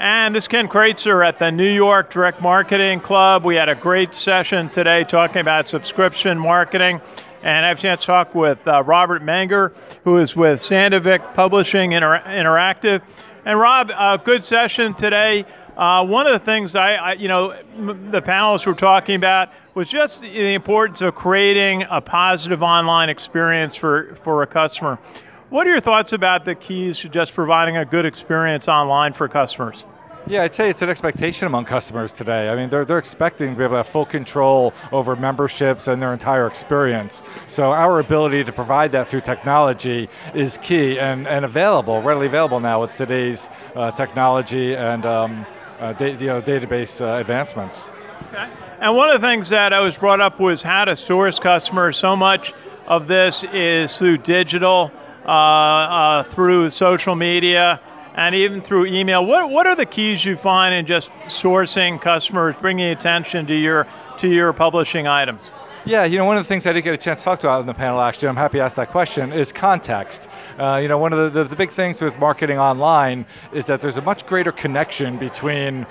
And this is Ken Kraetzer at the New York Direct Marketing Club. We had a great session today talking about subscription marketing. And I have a chance to talk with uh, Robert Manger, who is with Sandvik Publishing Inter- Interactive. And Rob, a good session today. Uh, one of the things I, I, you know, m- the panelists were talking about was just the importance of creating a positive online experience for, for a customer. What are your thoughts about the keys to just providing a good experience online for customers? Yeah, I'd say it's an expectation among customers today. I mean, they're, they're expecting to be able to have full control over memberships and their entire experience. So our ability to provide that through technology is key and, and available, readily available now with today's uh, technology and um, uh, da- you know, database uh, advancements. Okay. And one of the things that I was brought up was how to source customers. So much of this is through digital through social media, and even through email. What, what are the keys you find in just sourcing customers, bringing attention to your, to your publishing items? Yeah, you know, one of the things I didn't get a chance to talk about in the panel, actually, I'm happy you asked that question, is context. Uh, you know, one of the, the, the, big things with marketing online is that there's a much greater connection between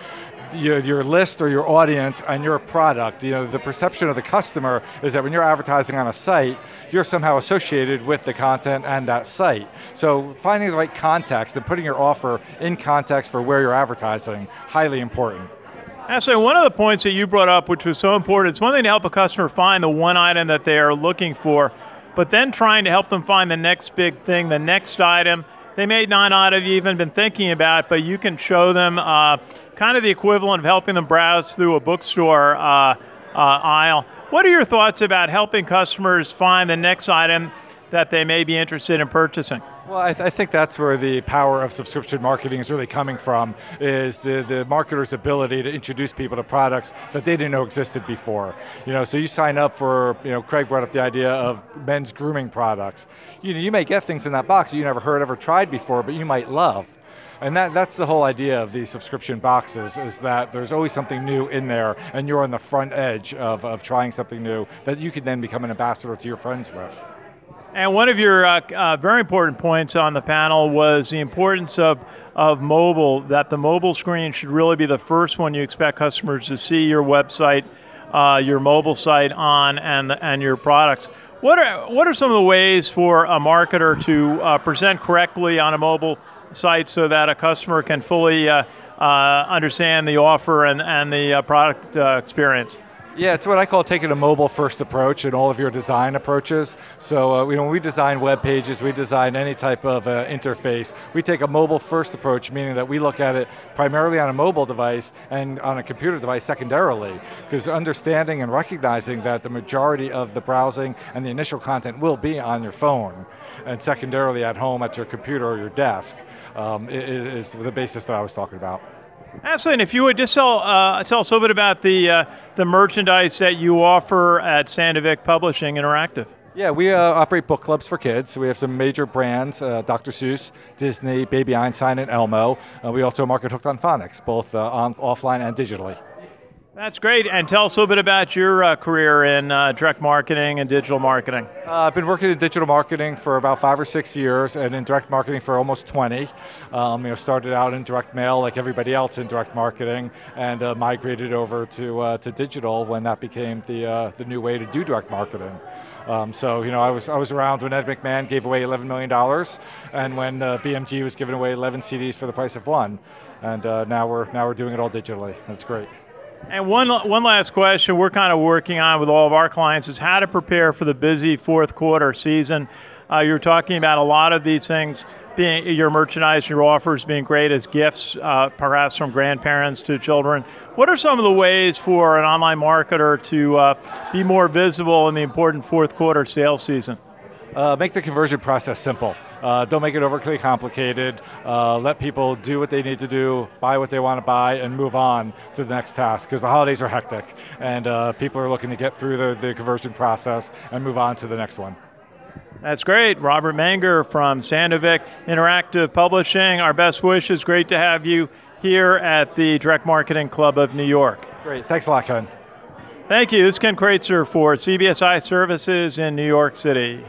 your, your list or your audience and your product. You know, the perception of the customer is that when you're advertising on a site, you're somehow associated with the content and that site. So finding the right context and putting your offer in context for where you're advertising, highly important. Actually, one of the points that you brought up, which was so important, it's one thing to help a customer find the one item that they are looking for, but then trying to help them find the next big thing, the next item, they may not, not have even been thinking about, but you can show them uh, kind of the equivalent of helping them browse through a bookstore uh, uh, aisle. What are your thoughts about helping customers find the next item that they may be interested in purchasing? Well, I, th I, think that's where the power of subscription marketing is really coming from, is the, the marketer's ability to introduce people to products that they didn't know existed before. You know, so you sign up for, you know, Craig brought up the idea of men's grooming products. You know, you may get things in that box that you never heard, ever tried before, but you might love. And that, that's the whole idea of these subscription boxes, is that there's always something new in there, and you're on the front edge of, of trying something new that you can then become an ambassador to your friends with. And one of your uh, uh, very important points on the panel was the importance of, of mobile, that the mobile screen should really be the first one you expect customers to see your website, uh, your mobile site on, and, and your products. What are, what are some of the ways for a marketer to uh, present correctly on a mobile site so that a customer can fully uh, uh, understand the offer and, and the product experience? Yeah, it's what I call taking a mobile first approach in all of your design approaches. So uh, when we design web pages, we design any type of uh, interface, we take a mobile first approach, meaning that we look at it primarily on a mobile device and on a computer device secondarily, because understanding and recognizing that the majority of the browsing and the initial content will be on your phone, and secondarily at home at your computer or your desk, um, is the basis that I was talking about. Absolutely, and if you would just tell, uh, tell us a little bit about the, uh, the merchandise that you offer at Sandvik Publishing Interactive. Yeah, we uh, operate book clubs for kids. We have some major brands, uh, Dr. Seuss, Disney, Baby Einstein, and Elmo. Uh, we also market Hooked on Phonics, both uh, on, offline and digitally. That's great. And tell us a little bit about your uh, career in uh, direct marketing and digital marketing. Uh, I've been working in digital marketing for about five or six years, and in direct marketing for almost 20. Um, you know, started out in direct mail like everybody else in direct marketing, and uh, migrated over to uh, to digital when that became the uh, the new way to do direct marketing. Um, so you know, I was I was around when Ed McMahon gave away 11 million dollars, and when BMG was giving away 11 CDs for the price of one, and now we're now we're doing it all digitally. That's great. And one, one last question we're kind of working on with all of our clients is how to prepare for the busy fourth quarter season. Uh, you're talking about a lot of these things being your merchandise, your offers being great as gifts, uh, perhaps from grandparents to children. What are some of the ways for an online marketer to uh, be more visible in the important fourth quarter sales season? Uh, make the conversion process simple. Uh, don't make it overly complicated. Uh, let people do what they need to do, buy what they want to buy, and move on to the next task. Because the holidays are hectic, and uh, people are looking to get through the, the conversion process and move on to the next one. That's great. Robert Manger from Sandvik Interactive Publishing. Our best wishes. Great to have you here at the Direct Marketing Club of New York. Great. Thanks a lot, Ken. Thank you. This is Ken Kraetzer for CBSI Services in New York City.